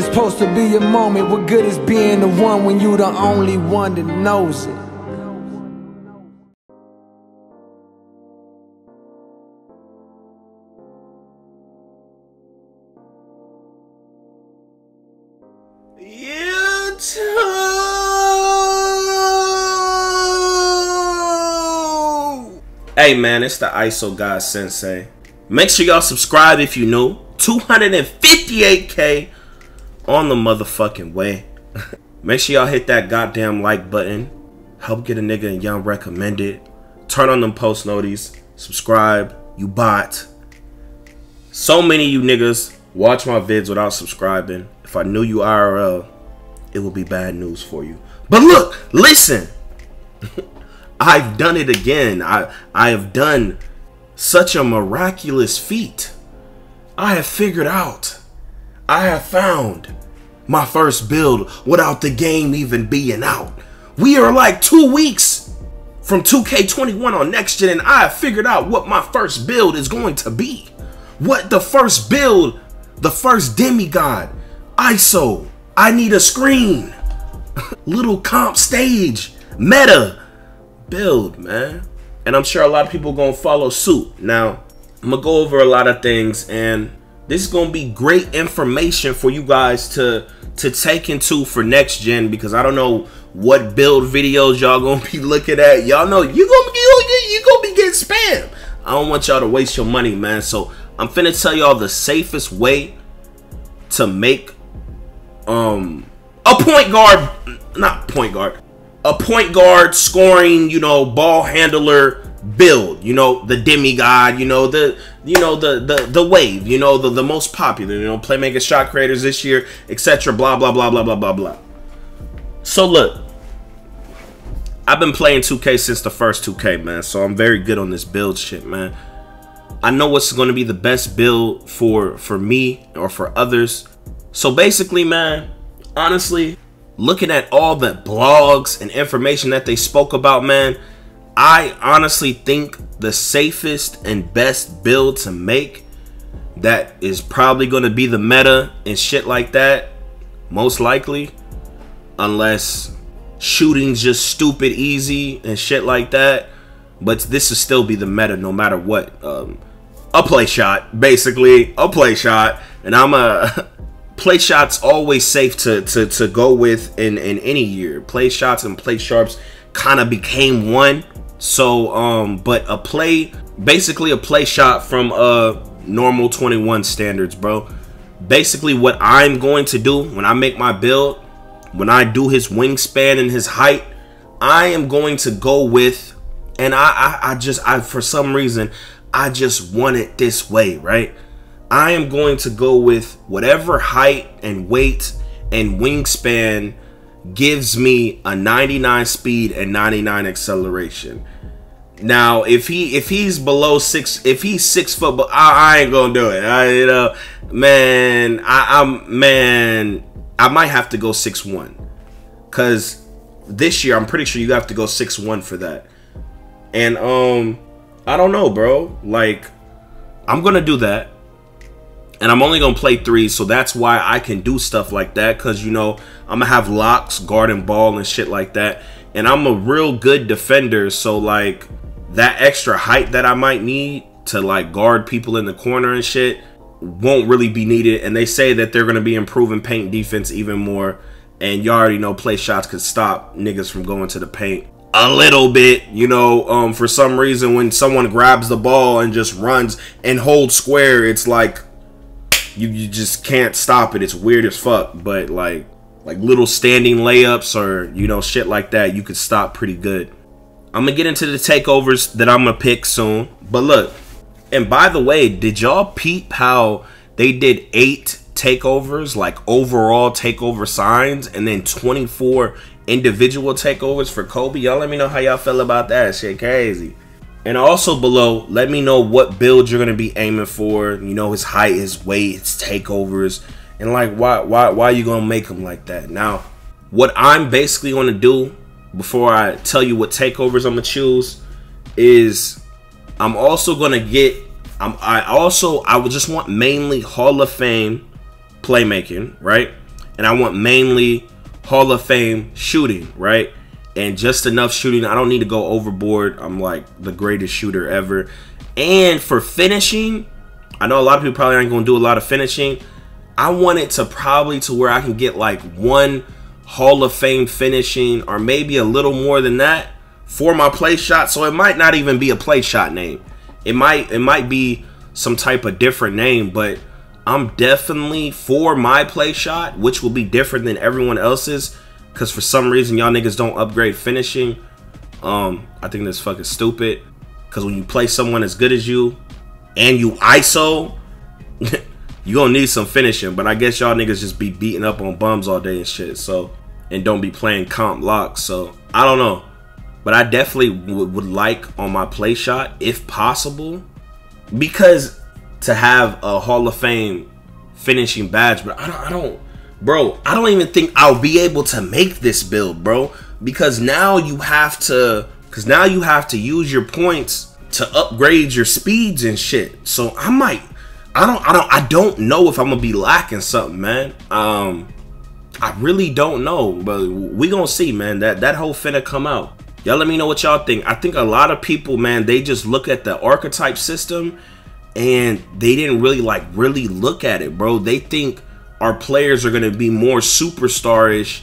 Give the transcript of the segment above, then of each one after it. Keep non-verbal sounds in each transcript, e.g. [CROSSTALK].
It's supposed to be a moment. What good is being the one when you the only one that knows it? Hey man, it's the ISO God Sensei. Make sure y'all subscribe if you new. 258k on the motherfucking way. [LAUGHS] Make sure y'all hit that goddamn like button. Help get a nigga and young recommended. Turn on them post notices. Subscribe. You bot. So many you niggas watch my vids without subscribing. If I knew you IRL, it would be bad news for you. But look, listen. [LAUGHS] I've done it again. I I have done such a miraculous feat. I have figured out. I have found my first build without the game even being out. We are like two weeks from 2K21 on next gen, and I have figured out what my first build is going to be. What the first build, the first demigod, ISO. I need a screen. [LAUGHS] Little comp stage, meta build, man. And I'm sure a lot of people gonna follow suit. Now, I'm gonna go over a lot of things, and this is gonna be great information for you guys to to take into for next gen because I don't know what build videos y'all gonna [LAUGHS] be looking at. Y'all know you gonna be you gonna be getting spam. I don't want y'all to waste your money, man. So I'm finna tell y'all the safest way to make um a point guard, not point guard, a point guard scoring, you know, ball handler build, you know, the demigod, you know, the you know the the the wave, you know, the the most popular, you know, playmaker shot creators this year, etc. blah blah blah blah blah blah blah. So look, I've been playing 2K since the first 2K, man. So I'm very good on this build shit, man. I know what's going to be the best build for for me or for others. So basically, man, honestly, looking at all the blogs and information that they spoke about, man, I honestly think the safest and best build to make that is probably going to be the meta and shit like that, most likely, unless shooting's just stupid easy and shit like that. But this will still be the meta no matter what. Um, a play shot, basically a play shot, and I'm a [LAUGHS] play shots always safe to to to go with in in any year. Play shots and play sharps kind of became one. So um, but a play, basically a play shot from uh normal 21 standards, bro. Basically, what I'm going to do when I make my build, when I do his wingspan and his height, I am going to go with, and I, I, I just, I for some reason, I just want it this way, right? I am going to go with whatever height and weight and wingspan gives me a 99 speed and 99 acceleration. Now, if he if he's below six, if he's six foot, I, I ain't gonna do it. I you know, man, I, I'm man, I might have to go six one, cause this year I'm pretty sure you have to go six one for that. And um, I don't know, bro. Like, I'm gonna do that and I'm only gonna play three, so that's why I can do stuff like that. Cause you know I'm gonna have locks, guard and ball, and shit like that. And I'm a real good defender, so like that extra height that I might need to like guard people in the corner and shit won't really be needed. And they say that they're gonna be improving paint defense even more. And you already know play shots could stop niggas from going to the paint a little bit, you know, um, for some reason when someone grabs the ball and just runs and holds square, it's like you, you just can't stop it. It's weird as fuck. But like like little standing layups or you know shit like that, you could stop pretty good. I'm gonna get into the takeovers that I'm gonna pick soon. But look, and by the way, did y'all peep how they did eight takeovers, like overall takeover signs, and then 24 individual takeovers for Kobe? Y'all let me know how y'all feel about that. Shit crazy. And also below, let me know what build you're gonna be aiming for. You know his height, his weight, his takeovers, and like why why why are you gonna make him like that? Now, what I'm basically gonna do before I tell you what takeovers I'm gonna choose is I'm also gonna get I'm I also I would just want mainly Hall of Fame playmaking, right? and I want mainly Hall of Fame shooting, right? And just enough shooting. I don't need to go overboard. I'm like the greatest shooter ever. And for finishing, I know a lot of people probably aren't going to do a lot of finishing. I want it to probably to where I can get like one Hall of Fame finishing or maybe a little more than that for my play shot. So it might not even be a play shot name. It might it might be some type of different name, but I'm definitely for my play shot, which will be different than everyone else's. Cause for some reason y'all niggas don't upgrade finishing. Um, I think that's fucking stupid. Cause when you play someone as good as you and you ISO, [LAUGHS] you gonna need some finishing. But I guess y'all niggas just be beating up on bums all day and shit. So and don't be playing comp locks. So I don't know. But I definitely would like on my play shot if possible. Because to have a Hall of Fame finishing badge, but I don't, I don't, bro, I don't even think I'll be able to make this build, bro, because now you have to, because now you have to use your points to upgrade your speeds and shit. So I might, I don't, I don't, I don't know if I'm gonna be lacking something, man. Um, I really don't know, but we gonna see, man. That that whole finna come out. Y'all let me know what y'all think. I think a lot of people, man, they just look at the archetype system and they didn't really like really look at it, bro. They think our players are gonna be more superstarish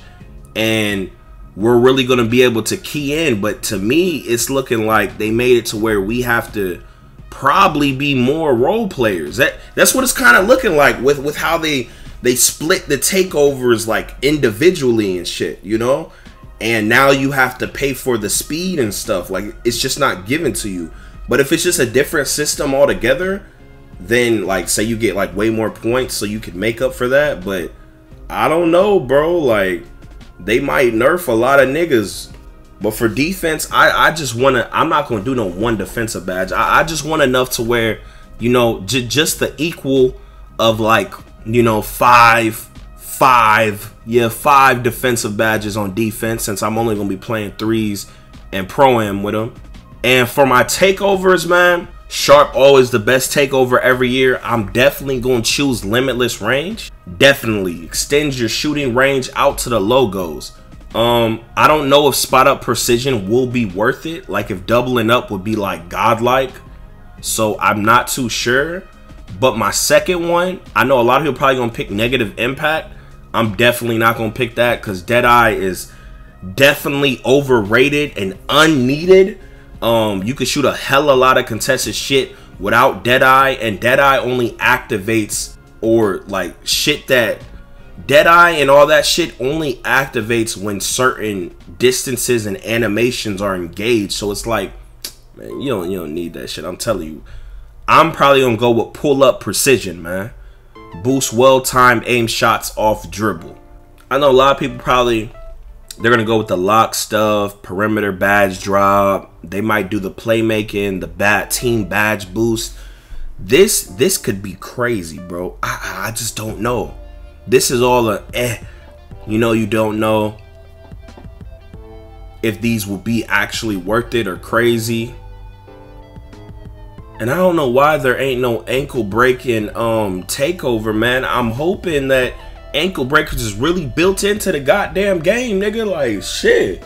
and we're really gonna be able to key in. But to me, it's looking like they made it to where we have to probably be more role players. That that's what it's kind of looking like with with how they they split the takeovers like individually and shit, you know? And now you have to pay for the speed and stuff. Like it's just not given to you. But if it's just a different system altogether, then like say you get like way more points so you can make up for that. But I don't know, bro. Like they might nerf a lot of niggas. But for defense, I, I just wanna I'm not gonna do no one defensive badge. I, I just want enough to where, you know, j- just the equal of like, you know, five, five, yeah, five defensive badges on defense since I'm only gonna be playing threes and pro am with them. And for my takeovers, man, Sharp always the best takeover every year. I'm definitely going to choose Limitless Range. Definitely extend your shooting range out to the logos. Um, I don't know if spot up precision will be worth it. Like if doubling up would be like godlike. So I'm not too sure. But my second one, I know a lot of people probably gonna pick negative impact. I'm definitely not gonna pick that because Deadeye is definitely overrated and unneeded. Um, you could shoot a hell a lot of contested shit without Deadeye, and Deadeye only activates or like shit that Deadeye and all that shit only activates when certain distances and animations are engaged. So it's like, man, you don't you don't need that shit. I'm telling you. I'm probably gonna go with pull up precision, man. Boost well timed aim shots off dribble. I know a lot of people probably they're gonna go with the lock stuff, perimeter badge drop. They might do the playmaking, the bat team badge boost. This this could be crazy, bro. I, I just don't know. This is all a eh. You know, you don't know if these will be actually worth it or crazy. And I don't know why there ain't no ankle breaking um takeover, man. I'm hoping that ankle breakers is really built into the goddamn game, nigga. Like shit.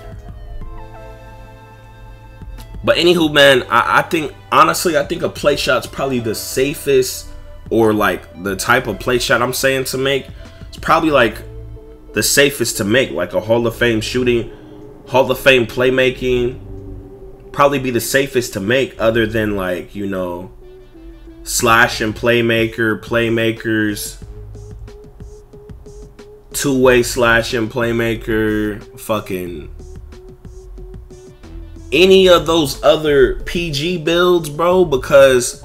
But anywho, man, I, I think honestly, I think a play shot's probably the safest or like the type of play shot I'm saying to make. It's probably like the safest to make, like a Hall of Fame shooting, Hall of Fame playmaking. Probably be the safest to make, other than like you know, slash and playmaker, playmakers, two-way slashing playmaker, fucking any of those other PG builds, bro, because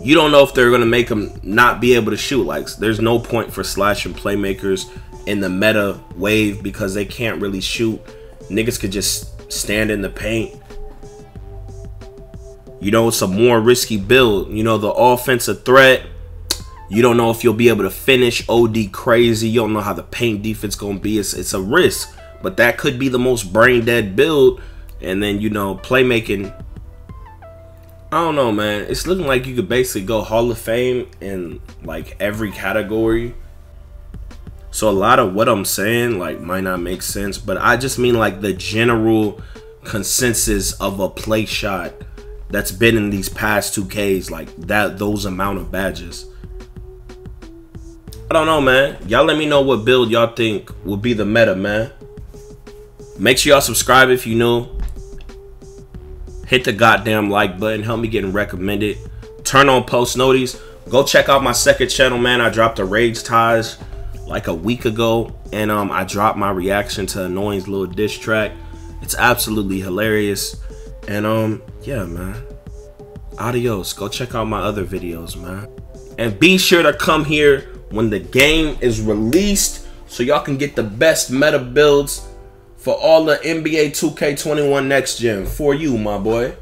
you don't know if they're gonna make them not be able to shoot. Like, there's no point for slashing playmakers in the meta wave because they can't really shoot. Niggas could just stand in the paint. You know, it's a more risky build. You know, the offensive threat you don't know if you'll be able to finish OD crazy. You don't know how the paint defense going to be. It's, it's a risk. But that could be the most brain dead build. And then, you know, playmaking. I don't know, man. It's looking like you could basically go Hall of Fame in like every category. So a lot of what I'm saying like might not make sense, but I just mean like the general consensus of a play shot that's been in these past 2Ks, like that those amount of badges. I don't know, man. Y'all let me know what build y'all think will be the meta, man. Make sure y'all subscribe if you new. Hit the goddamn like button. Help me getting recommended. Turn on post notice. Go check out my second channel, man. I dropped a Rage Ties like a week ago. And um, I dropped my reaction to Annoying's little diss track. It's absolutely hilarious. And um, yeah, man. Adios. Go check out my other videos, man. And be sure to come here when the game is released so y'all can get the best meta builds for all the NBA 2K21 next gen for you, my boy.